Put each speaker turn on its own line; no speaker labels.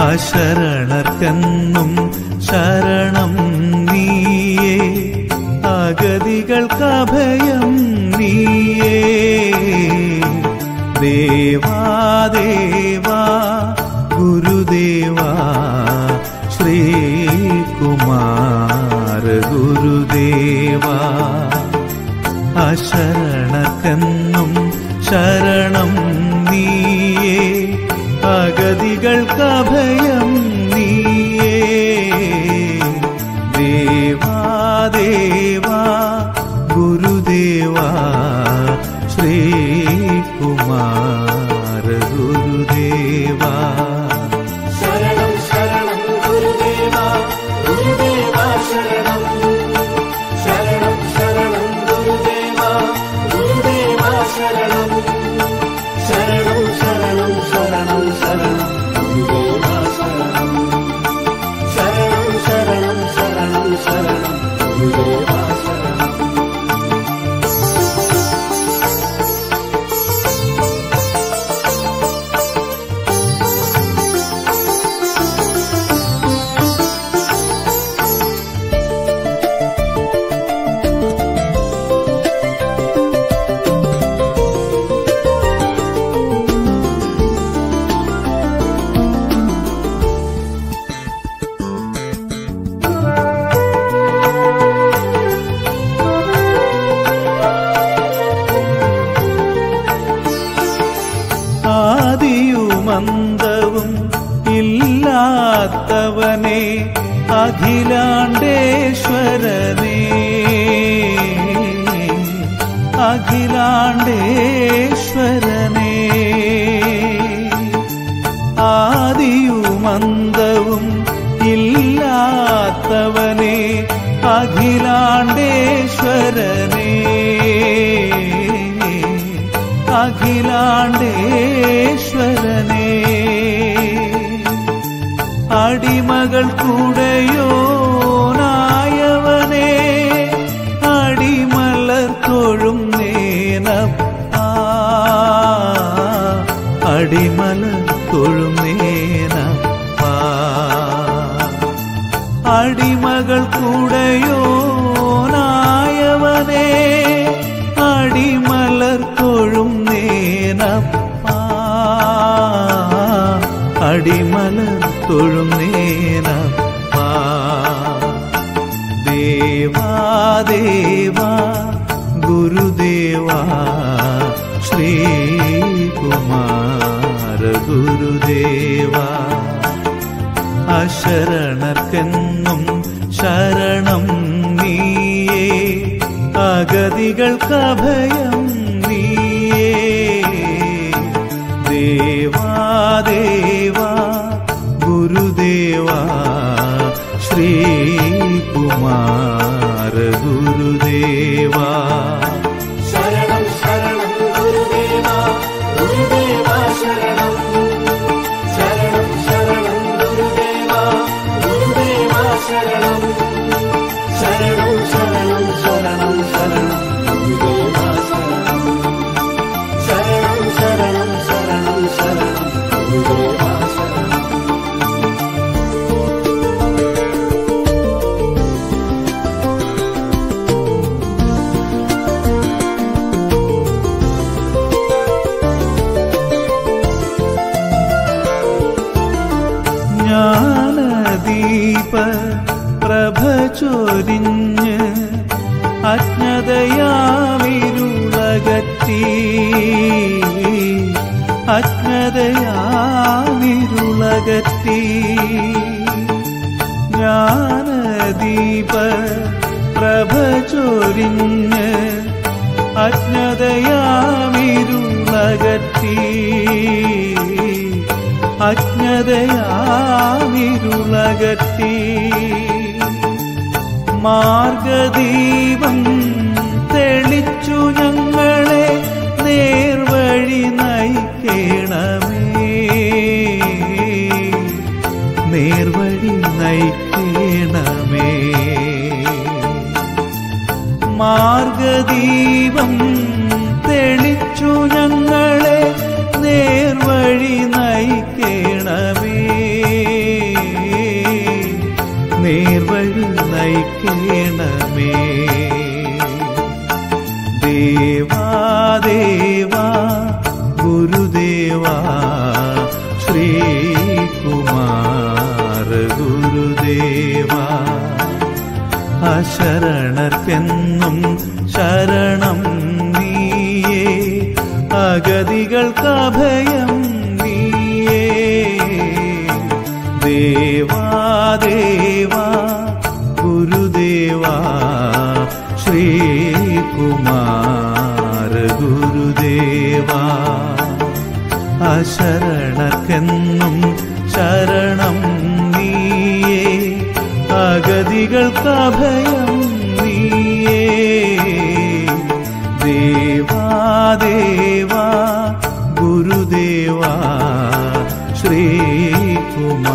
അശരണർക്കെന്നും ശരണം നീയേ. അഗതികൾക്കഭയം നീയേ. ദേവാ ദേവാ ഗുരുദേവാ ശ്രീകുമാര ഗുരുദേവാ. അശരണക്കെന്നും ശരണം നീയേ. അഗതികൾക്കഭയം നീയേ. ദേവാ ദേവാ ഗുരുദേവാ ശ്രീകുമാര ഗുരുദേവാ
ശരണം.
അഖിലാണ്ടേശ്വരനെ. അഖിലാണ്ടേശ്വരനേ. ആദിയുമന്തവും ഇല്ലാത്തവനേ അഖിലാണ്ടേശ്വരനേ. അഖിലാണ്ടേശ്വരനെ. അടിമകൾ കൂടെയോ നായവനെ അടിമലർ തൊഴും നേനപ്പാ. അടിമലർ തൊഴും നേനപ്പാ. അടിമകൾ കൂടെയോ നായവനെ അടിമലർ തൊഴും നേനപ്പാ അടിമലർ തൊഴും നേനപ്പാ ദേവാ ദേവാ ഗുരുദേവാ ശ്രീകുമാര ഗുരുദേവാ. അശരണർക്കെന്നും ശരണം നീയേ അഗതികൾക്കഭയം നീയേ. ദേവാ ജ്ഞാനദീപ പ്രഭ ചൊരിഞ്ഞ് അജ്ഞതയാമിരുളകറ്റി. അജ്ഞതയാമിരുളകറ്റി. ജ്ഞാനദീപ പ്രഭ ചൊരിഞ്ഞ് അജ്ഞതയാമിരുളകറ്റി. അജ്ഞതയാമിരുളകറ്റി മാർഗദീപം തെളിച്ചു ഞങ്ങളെ നേർവഴി നയിക്കണമേ. നേർവഴി നയിക്കണമേ. മാർഗദീപം തെളിച്ചു ഞങ്ങളെ നേർവഴി നയിക്കണമേ ദേവാ ദേവാ ഗുരുദേവാ ശ്രീകുമാര ഗുരുദേവാ. അശരണർക്കെന്നും ശരണം നീയേ. അഗതികൾക്കഭയം നീയേ. ദേവാ ദേവാ ശ്രീകുമാര ഗുരുദേവാ അശരണക്കെന്നും ശരണം നീയേ അഗതികൾക്കഭയം നീയേ. ദേവാദേവാ ദേവാ ഗുരുദേവാ ശ്രീകുമാര